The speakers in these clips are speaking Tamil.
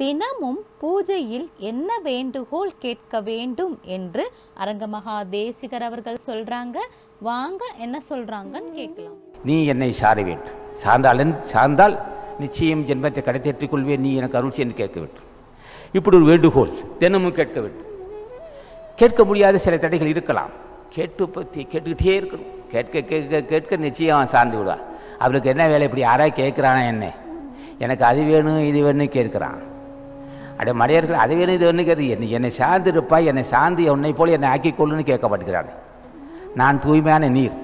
தினமும் பூஜையில் என்ன வேண்டுகோள் கேட்க வேண்டும் என்று அரங்கமகா தேசிகர் அவர்கள் சொல்றாங்க. வாங்க என்ன சொல்றாங்கன்னு கேட்கலாம். நீ என்னை சார வேண்டும் சார்ந்தால் சார்ந்தால் நிச்சயம் ஜென்மத்தை கடைத்தேற்றிக் கொள்வேன் நீ எனக்கு அருள் என்று கேட்க வேண்டும். இப்படி ஒரு வேண்டுகோள் தினமும் கேட்க வேண்டும். கேட்க முடியாத சில தடைகள் இருக்கலாம். கேட்டு பற்றி கேட்டுக்கிட்டே இருக்கணும். கேட்க கேட்க கேட்க நிச்சயம் அவன் சார்ந்து விடுவான். அவளுக்கு என்ன வேலை இப்படி யாராவது கேட்குறானா என்ன? எனக்கு அது வேணும் இது வேணும்னு கேட்குறான். அட மடையர்கள் அது வேணும் இது வேணும் கேது என்னை என்னை சார்ந்து இருப்பாய் என்னை சார்ந்து உன்னை போல என்னை ஆக்கிக்கொள்ளுன்னு கொள்ளுன்னு நான் தூய்மையான நீர்.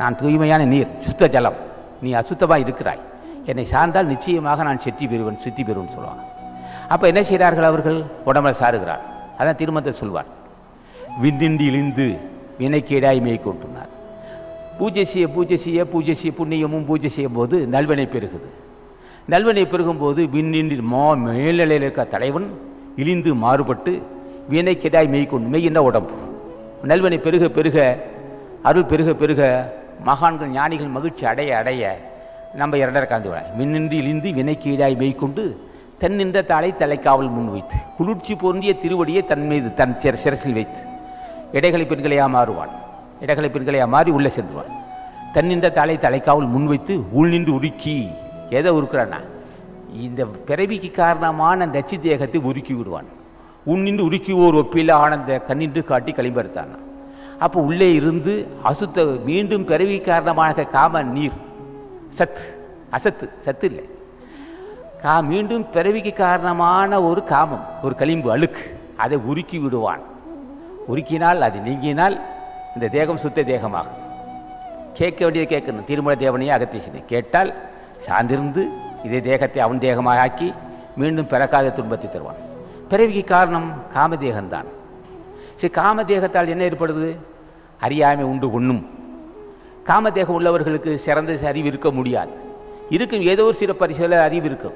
நான் தூய்மையான நீர் சுத்த ஜலம். நீ அசுத்தமாக இருக்கிறாய். என்னை சார்ந்தால் நிச்சயமாக நான் செற்றி பெறுவேன் சுத்தி பெறுவேன் சொல்லுவாங்க. அப்போ என்ன செய்கிறார்கள் அவர்கள்? உடம்பில் சாருகிறார் அதான் திருமணத்தை சொல்வார். விண்ணின்றி இழிந்து வினைக்கேடாய் கொண்டுனார் பூஜை செய்ய பூஜை செய்ய பூஜை செய்ய புண்ணியமும் பூஜை செய்யும் போது நல்வினை பெறுகிறது நல்வனை பெருகும்போது விண்ணின்றி மா மேல்நிலையில் இருக்க தலைவன் இழிந்து மாறுபட்டு வினைக்கேடாய் கெடாய் மெய்கொண்டு மெய் உடம்பு. நல்வனை பெருக பெருக அருள் பெருக பெருக மகான்கள் ஞானிகள் மகிழ்ச்சி அடைய அடைய நம்ம இரண்டரை காந்து விட மின்னின்றி இழிந்து வினை கீழாய் மெய்க்கொண்டு தன்னின்ற தாளை தலைக்காவல் முன் வைத்து குளிர்ச்சி பொருந்திய திருவடியை தன் மீது தன் சிர- சிரசில் வைத்து இடைகளை பெண்களையா மாறுவான் இடைகளை பெண்களையா மாறி உள்ளே சென்றுவான். தன்னின்ற தாளை தலைக்காவல் முன் வைத்து உள் நின்று உருக்கி எதை உருக்குறான்னா இந்த பிறவிக்கு காரணமான நச்சு தேகத்தை உருக்கி விடுவான். உன்னின்று உருக்கி ஓர் ஒப்பில ஆனந்த கண்ணின்று காட்டி களிம்பறுத்தான். அப்போ உள்ளே இருந்து அசுத்த மீண்டும் பிறவி காரணமான காம நீர் சத்து அசத்து சத்து இல்லை. கா மீண்டும் பிறவிக்கு காரணமான ஒரு காமம் ஒரு களிம்பு அழுக்கு அதை உருக்கி விடுவான். உருக்கினால் அது நீங்கினால் இந்த தேகம் சுத்த தேகமாகும். கேட்க வேண்டியது கேட்கணும். திருமண தேவனையே அகத்தீசனை கேட்டால் சார்ந்திருந்து இதே தேகத்தை அவன் தேகமாக ஆக்கி மீண்டும் பிறக்காத துன்பத்தை தருவான். பிறவிக்கு காரணம் காமதேகம்தான். சரி காமதேகத்தால் என்ன ஏற்படுது? அறியாமை உண்டு உண்ணும் காமதேகம் உள்ளவர்களுக்கு சிறந்த அறிவு இருக்க முடியாது. இருக்கும் ஏதோ ஒரு சில பரிசில அறிவு இருக்கும்.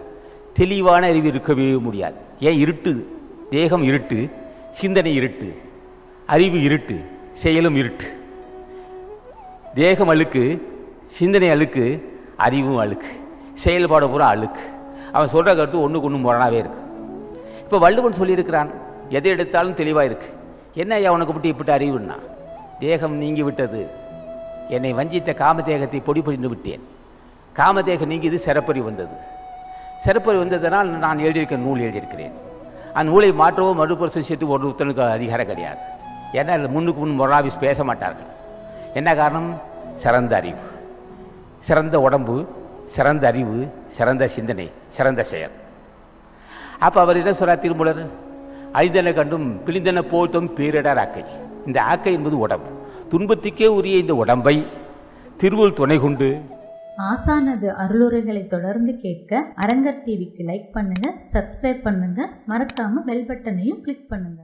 தெளிவான அறிவு இருக்கவே முடியாது. ஏன்? இருட்டு. தேகம் இருட்டு சிந்தனை இருட்டு அறிவு இருட்டு செயலும் இருட்டு. தேகம் அழுக்கு சிந்தனை அழுக்கு அறிவும் அழுக்கு. செயல்பாடு பூரா அழுக்கு. அவன் சொல்கிற கருத்து ஒன்றுக்கு ஒன்று முரணாவே இருக்கு. இப்போ வள்ளுவன் சொல்லியிருக்கிறான் எதை எடுத்தாலும் தெளிவாக இருக்கு. என்ன ஐயா உனக்கு விட்டு இப்படி அறிவுன்னா? தேகம் நீங்கி விட்டது. என்னை வஞ்சித்த காமதேகத்தை பொடி பொடிந்து விட்டேன். காமதேகம் நீங்கியது சிறப்பறி வந்தது. சிறப்பறி வந்ததனால் நான் எழுதியிருக்க நூல் எழுதியிருக்கிறேன். அந்த நூலை மாற்றவோ மறுபரிசு சேர்த்து ஒரு ஒருத்தனுக்கு அதிகாரம் கிடையாது. ஏன்னா முன்னுக்கு முன் மொராபிஸ் பேச மாட்டார்கள். என்ன காரணம்? சிறந்த அறிவு. சிறந்த உடம்பு சிறந்த அறிவு சிறந்த சிந்தனை சிறந்த செயல். அப்போ அவர் என்ன சொல்கிறார் திருமூலர்? ஐந்தனை கண்டும் பிழிந்தன போழ்த்தும் பேரிடர் ஆக்கை. இந்த ஆக்கை என்பது உடம்பு. துன்பத்துக்கே உரிய இந்த உடம்பை திருவுள் துணை கொண்டு ஆசானது அருளுரைகளை தொடர்ந்து கேட்க அரங்கர் டிவிக்கு லைக் பண்ணுங்க சப்ஸ்கிரைப் பண்ணுங்க. மறக்காம பெல் பட்டனையும் கிளிக் பண்ணுங்க.